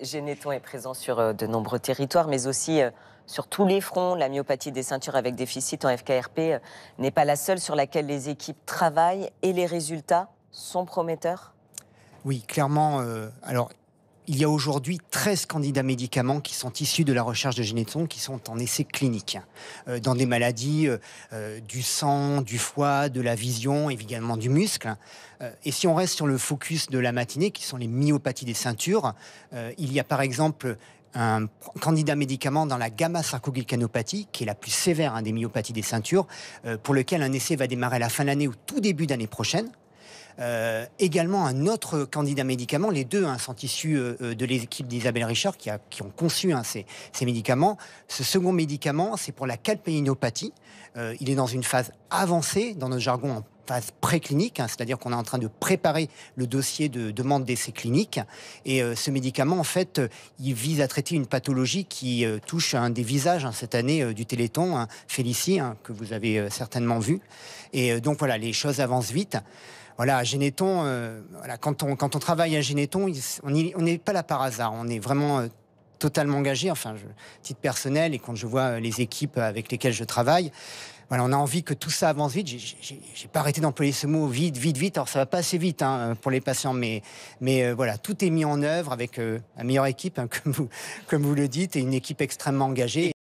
Généton est présent sur euh, de nombreux territoires, mais aussi euh, sur tous les fronts. La myopathie des ceintures avec déficit en FKRP euh, n'est pas la seule sur laquelle les équipes travaillent et les résultats sont prometteurs? Oui, clairement. Il y a aujourd'hui 13 candidats médicaments qui sont issus de la recherche de Généton qui sont en essai clinique euh, dans des maladies euh, euh, du sang, du foie, de la vision, évidemment du muscle. et si on reste sur le focus de la matinée, qui sont les myopathies des ceintures, il y a par exemple un candidat médicament dans la gamma-sarcoglycanopathie, qui est la plus sévère hein, des myopathies des ceintures, pour lequel un essai va démarrer à la fin de l'année ou tout début d'année prochaine. Euh, également un autre candidat médicament. Les deux hein, sont issus euh, euh, de l'équipe d'Isabelle Richard qui, a, qui, ont conçu hein, ces, ces, médicaments. Ce second médicament, c'est pour la calpéinopathie. il est dans une phase avancée, dans notre jargon en phase préclinique, hein, c'est-à-dire qu'on est en train de préparer le dossier de demande d'essai clinique. Et ce médicament, en fait, il vise à traiter une pathologie qui touche un des visages cette année du Téléthon, Félicie, que vous avez certainement vu. Et donc voilà, les choses avancent vite voilà, à Généton, euh, voilà, quand, on, quand on travaille à Généton, on n'est pas là par hasard. On est vraiment euh, totalement engagé, enfin, je, titre personnel, et quand je vois euh, les équipes avec lesquelles je travaille, voilà, on a envie que tout ça avance vite. J'ai pas arrêté d'employer ce mot vite, vite, vite. Alors ça va pas assez vite hein, pour les patients, mais, mais voilà, tout est mis en œuvre avec une meilleure équipe, hein, comme, vous, comme vous le dites, et une équipe extrêmement engagée.